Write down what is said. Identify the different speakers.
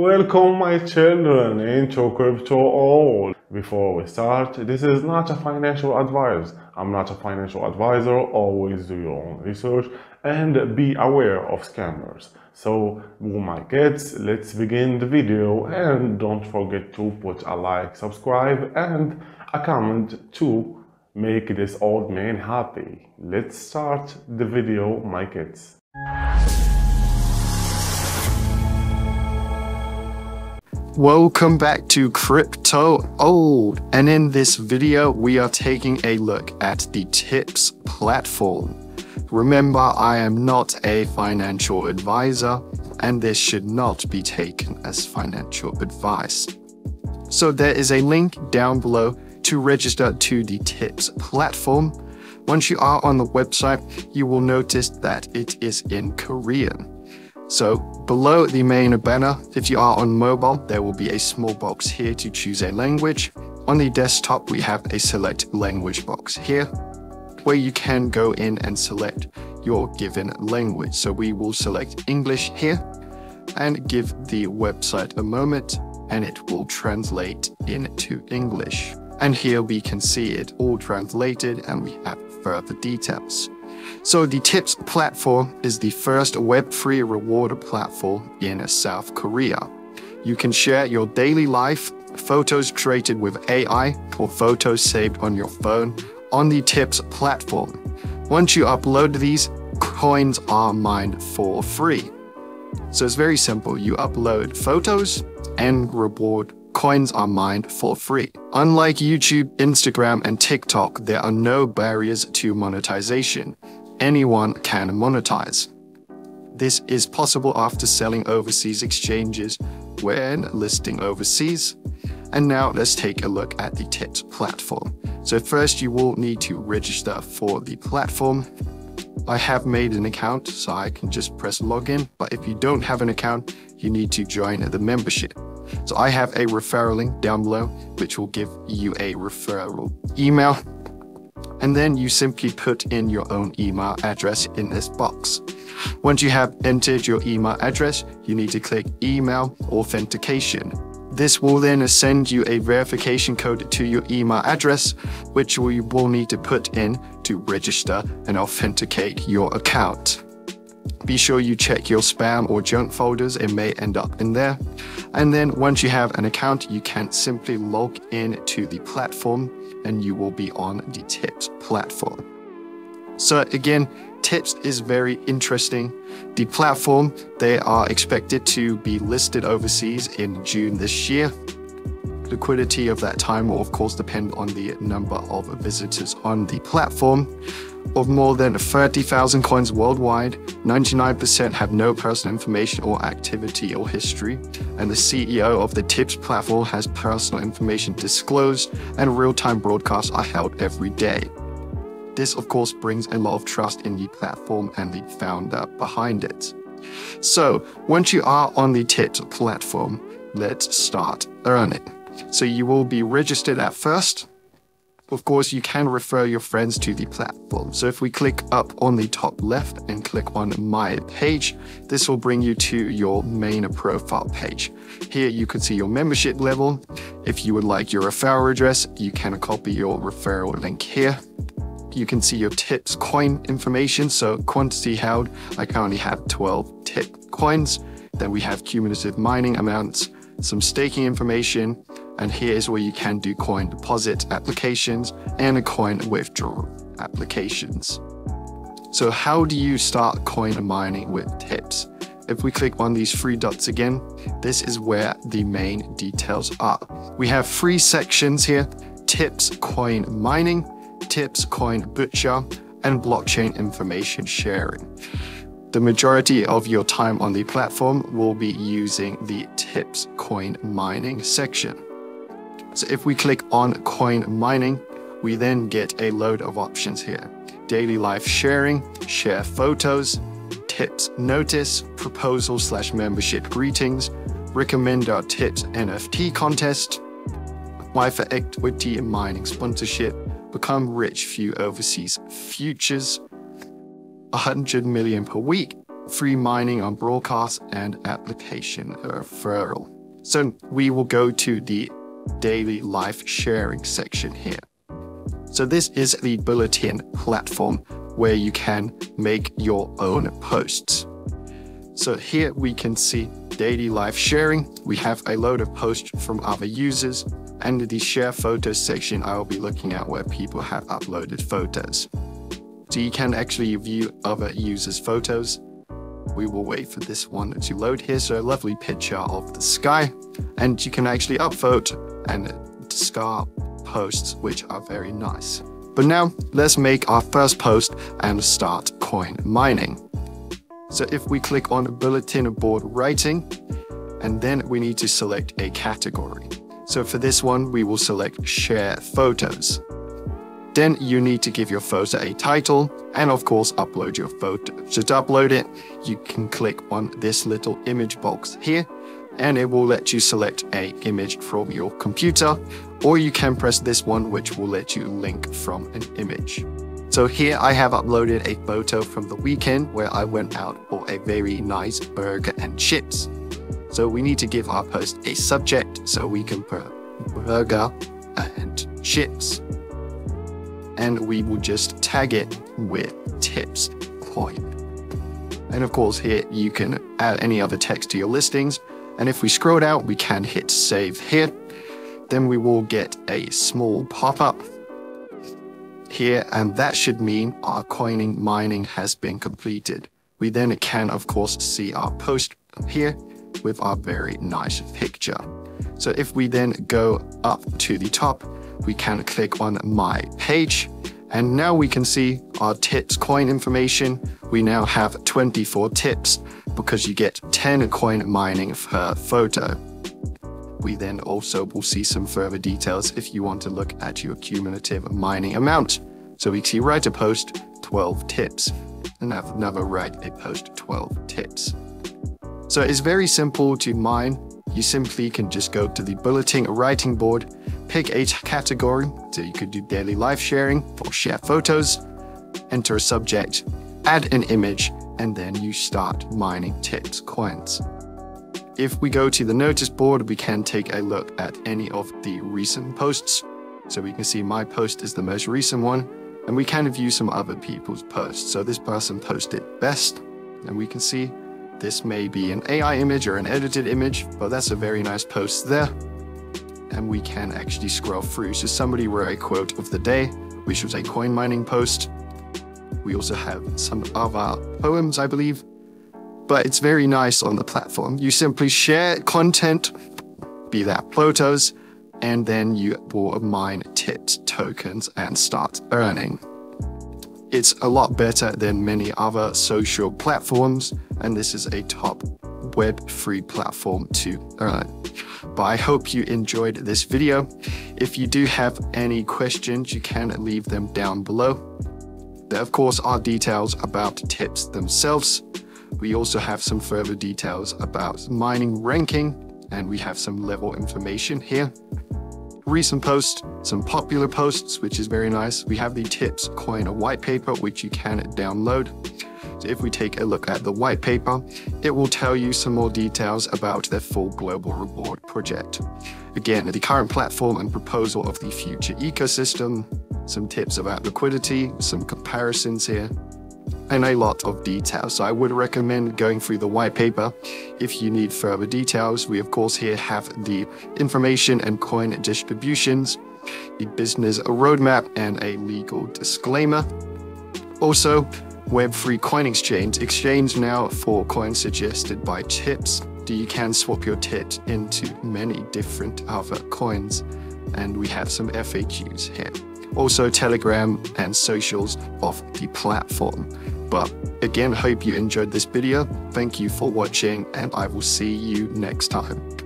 Speaker 1: Welcome my children into Crypto Old. Before we start, this is not a financial advice. I'm not a financial advisor. Always do your own research and be aware of scammers. So, my kids, let's begin the video and don't forget to put a like, subscribe and a comment to make this old man happy. Let's start the video, my kids.
Speaker 2: Welcome back to Crypto Old and in this video we are taking a look at the TIPS platform. Remember I am not a financial advisor and this should not be taken as financial advice. So there is a link down below to register to the TIPS platform. Once you are on the website you will notice that it is in Korean. So below the main banner, if you are on mobile, there will be a small box here to choose a language. On the desktop, we have a select language box here where you can go in and select your given language. So we will select English here and give the website a moment and it will translate into English. And here we can see it all translated and we have further details. So the TIPS platform is the first Web3 reward platform in South Korea. You can share your daily life, photos created with AI, or photos saved on your phone on the TIPS platform. Once you upload these, coins are mined for free. So it's very simple. You upload photos and reward coins are mined for free. Unlike YouTube, Instagram, and TikTok, there are no barriers to monetization anyone can monetize. This is possible after selling overseas exchanges when listing overseas. And now let's take a look at the TIPS platform. So first you will need to register for the platform. I have made an account, so I can just press login. But if you don't have an account, you need to join the membership. So I have a referral link down below, which will give you a referral email and then you simply put in your own email address in this box. Once you have entered your email address, you need to click Email Authentication. This will then send you a verification code to your email address, which you will need to put in to register and authenticate your account. Be sure you check your spam or junk folders, it may end up in there. And then once you have an account, you can simply log in to the platform and you will be on the TIPS platform. So again, TIPS is very interesting. The platform, they are expected to be listed overseas in June this year. Liquidity of that time will of course depend on the number of visitors on the platform. Of more than 30,000 coins worldwide, 99% have no personal information or activity or history, and the CEO of the TIPS platform has personal information disclosed, and real-time broadcasts are held every day. This, of course, brings a lot of trust in the platform and the founder behind it. So, once you are on the TIPS platform, let's start earning. So you will be registered at first, of course, you can refer your friends to the platform. So if we click up on the top left and click on My Page, this will bring you to your main profile page. Here you can see your membership level. If you would like your referral address, you can copy your referral link here. You can see your tips coin information, so quantity held. I currently have 12 tip coins. Then we have cumulative mining amounts, some staking information, and here is where you can do coin deposit applications and a coin withdrawal applications. So how do you start coin mining with tips? If we click on these three dots again, this is where the main details are. We have three sections here, tips coin mining, tips coin butcher, and blockchain information sharing. The majority of your time on the platform will be using the tips coin mining section. So if we click on coin mining, we then get a load of options here. Daily life sharing, share photos, tips notice, proposal slash membership greetings, recommend our tips NFT contest, Wi-Fi equity mining sponsorship, become rich few overseas futures, 100 million per week, free mining on broadcast and application referral. So we will go to the daily life sharing section here. So this is the bulletin platform where you can make your own posts. So here we can see daily life sharing. We have a load of posts from other users and the share photos section I will be looking at where people have uploaded photos. So you can actually view other users' photos. We will wait for this one to load here. So a lovely picture of the sky and you can actually upvote and discard posts, which are very nice. But now let's make our first post and start coin mining. So if we click on bulletin board writing, and then we need to select a category. So for this one, we will select share photos. Then you need to give your photo a title and of course upload your photo. So to upload it, you can click on this little image box here and it will let you select a image from your computer or you can press this one which will let you link from an image. So here I have uploaded a photo from the weekend where I went out for a very nice burger and chips. So we need to give our post a subject so we can put burger and chips. And we will just tag it with tips coin. And of course here you can add any other text to your listings. And if we scroll down, we can hit save here. Then we will get a small pop-up here, and that should mean our coining mining has been completed. We then can, of course, see our post here with our very nice picture. So if we then go up to the top, we can click on my page and now we can see our tips coin information. We now have 24 tips because you get 10 coin mining per photo. We then also will see some further details if you want to look at your cumulative mining amount. So we see write a post 12 tips and have another write a post 12 tips. So it's very simple to mine. You simply can just go to the bulletin writing board, pick a category. So you could do daily live sharing or share photos, enter a subject, add an image, and then you start mining tips coins. If we go to the notice board, we can take a look at any of the recent posts. So we can see my post is the most recent one, and we can view some other people's posts. So this person posted best, and we can see this may be an AI image or an edited image, but that's a very nice post there. And we can actually scroll through. So somebody wrote a quote of the day, which was a coin mining post. We also have some other poems, I believe, but it's very nice on the platform. You simply share content, be that photos, and then you will mine tips tokens and start earning. It's a lot better than many other social platforms, and this is a top Web3 platform to earn. But I hope you enjoyed this video. If you do have any questions, you can leave them down below. There, of course, are details about tips themselves, we also have some further details about mining ranking, and we have some level information here. Recent posts, some popular posts, which is very nice. We have the tips coin white paper, which you can download. If we take a look at the white paper, it will tell you some more details about their full global reward project. Again, the current platform and proposal of the future ecosystem, some tips about liquidity, some comparisons here, and a lot of details. So I would recommend going through the white paper. If you need further details, we of course here have the information and coin distributions, the business roadmap, and a legal disclaimer. Also, Web3 Coin Exchange, exchange now for coins suggested by tips. Do you can swap your tips into many different other coins, and we have some FAQs here. Also, Telegram and socials of the platform. But again, hope you enjoyed this video. Thank you for watching and I will see you next time.